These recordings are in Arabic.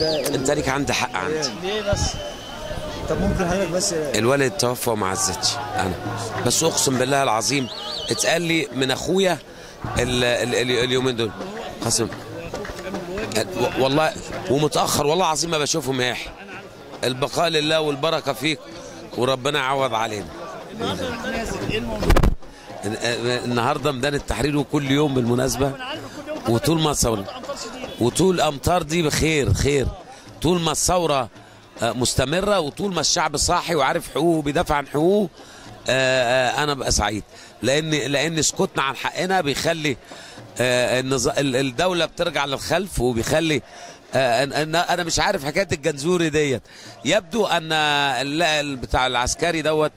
ده انت ليك عندي حق عندي. ليه بس؟ طب ممكن حضرتك بس الوالد توفى وما عزتش أنا. بس أقسم بالله العظيم اتقال لي من أخويا ال ال ال اليومين دول. قسم والله ومتأخر والله العظيم ما بشوفهم يحيى البقاء لله والبركة فيك وربنا يعوض علينا. النهارده إيه ميدان التحرير وكل يوم بالمناسبة وطول ما شديده وطول الامطار دي بخير خير. طول ما الثورة آه، مستمرة وطول ما الشعب صاحي وعارف حقوقه وبيدافع عن حقوقه آه، آه، أنا ببقى سعيد. لأن لأن سكوتنا عن حقنا بيخلي الدولة بترجع للخلف وبيخلي أنا مش عارف حكاية الجنزوري ديت. يبدو أن بتاع العسكري دوت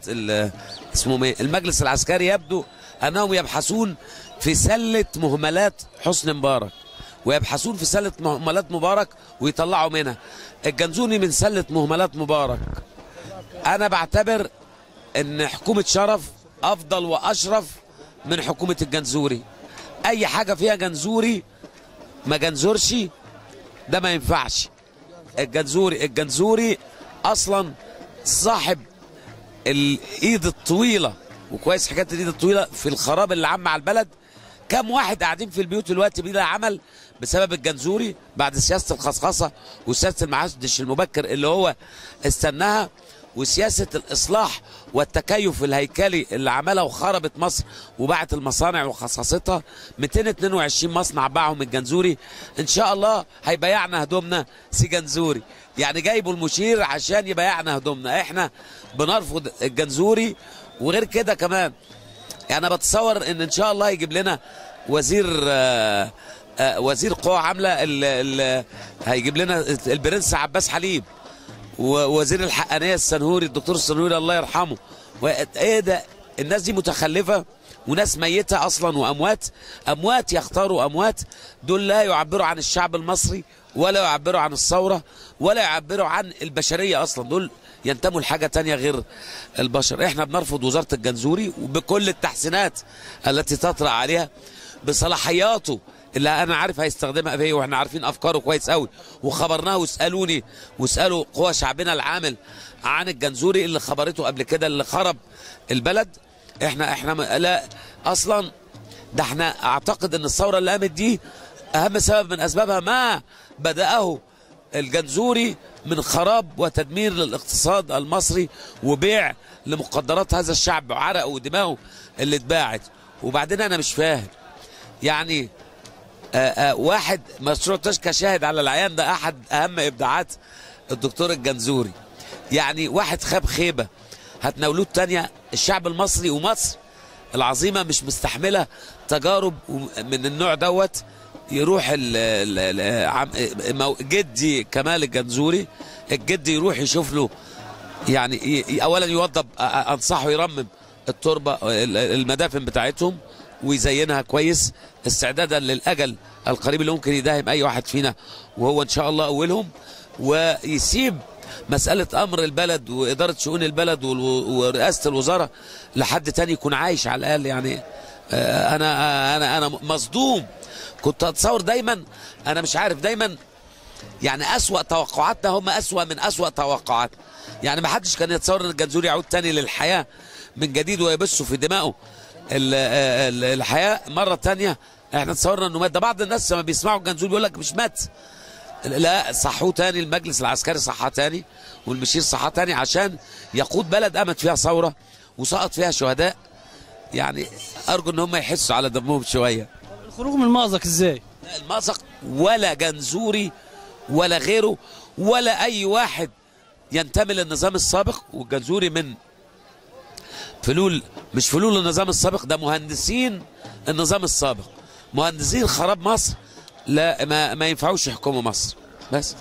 اسمه إيه المجلس العسكري يبدو أنهم يبحثون في سلة مهملات حسني مبارك. ويبحثون في سلة مهملات مبارك ويطلعوا منها. الجنزوني من سلة مهملات مبارك. أنا بعتبر إن حكومة شرف أفضل وأشرف من حكومة الجنزوري. أي حاجة فيها جنزوري ما جنزورش ده ما ينفعش. الجنزوري الجنزوري أصلا صاحب الإيد الطويلة وكويس حكاية الإيد الطويلة في الخراب اللي عم على البلد كم واحد قاعدين في البيوت دلوقتي بلا عمل بسبب الجنزوري بعد سياسة الخصخصة وسياسة المعدش المبكر اللي هو استناها وسياسة الإصلاح والتكيف الهيكلي اللي عملها وخربت مصر وباعت المصانع وخصصتها. 222 مصنع باعهم الجنزوري. إن شاء الله هيبيعنا هدومنا سي جنزوري. يعني جايبوا المشير عشان يبيعنا هدومنا. إحنا بنرفض الجنزوري. وغير كده كمان يعني أنا بتصور إن إن شاء الله يجيب لنا وزير آه، آه، وزير قوى عاملة هيجيب لنا البرنس عباس حليب ووزير الحقانية السنهوري الدكتور السنهوري الله يرحمه. إيه ده؟ الناس دي متخلفة وناس ميتة أصلا وأموات أموات يختاروا أموات. دول لا يعبروا عن الشعب المصري ولا يعبروا عن الثورة ولا يعبروا عن البشرية أصلا. دول ينتموا لحاجة تانية غير البشر. إحنا بنرفض وزارة الجنزوري وبكل التحسينات التي تطرأ عليها بصلاحياته اللي أنا عارف هيستخدمها في إيه وإحنا عارفين أفكاره كويس قوي وخبرناه واسألوني واسألوا قوى شعبنا العامل عن الجنزوري اللي خبرته قبل كده اللي خرب البلد. إحنا إحنا لا أصلا ده إحنا أعتقد إن الثورة اللي قامت دي أهم سبب من أسبابها ما بدأه الجنزوري من خراب وتدمير للاقتصاد المصري وبيع لمقدرات هذا الشعب وعرقه ودماغه اللي اتباعت. وبعدين أنا مش فاهم. يعني آآ آآ واحد مشروع تشكى شاهد على العيان ده أحد أهم إبداعات الدكتور الجنزوري. يعني واحد خاب خيبة هتناولوه التانية. الشعب المصري ومصر العظيمة مش مستحملة تجارب من النوع دوت. يروح ال ال جدي كمال الجنزوري الجدي يروح يشوف له يعني اولا يوضب أنصحه يرمم التربة ال- المدافن بتاعتهم ويزينها كويس. استعدادا للأجل القريب اللي ممكن يداهم أي واحد فينا وهو إن شاء الله أولهم. ويسيب مسألة أمر البلد وإدارة شؤون البلد ورئاسة الوزارة لحد تاني يكون عايش على الأقل يعني آه، أنا آه، أنا أنا مصدوم. كنت أتصور دايما أنا مش عارف دايما يعني أسوأ توقعاتنا هم أسوأ من أسوأ توقعاتنا يعني ما حدش كان يتصور إن الجنزوري يعود تاني للحياة من جديد ويبث في دمائه ال- ال- الحياة مرة تانية. إحنا تصورنا إنه مات. ده بعض الناس لما بيسمعوا الجنزوري بيقول لك مش مات. لا صحوه تاني المجلس العسكري صحاه تاني والمشير صحاه تاني عشان يقود بلد قامت فيها ثورة وسقط فيها شهداء. يعني أرجو إن هم يحسوا على دمهم شوية. الخروج من المأزق إزاي؟ المأزق ولا جنزوري ولا غيره ولا أي واحد ينتمي للنظام السابق والجنزوري من فلول مش فلول النظام السابق ده مهندسين النظام السابق. مهندسين خراب مصر لا ما, ما ينفعوش يحكموا مصر. بس.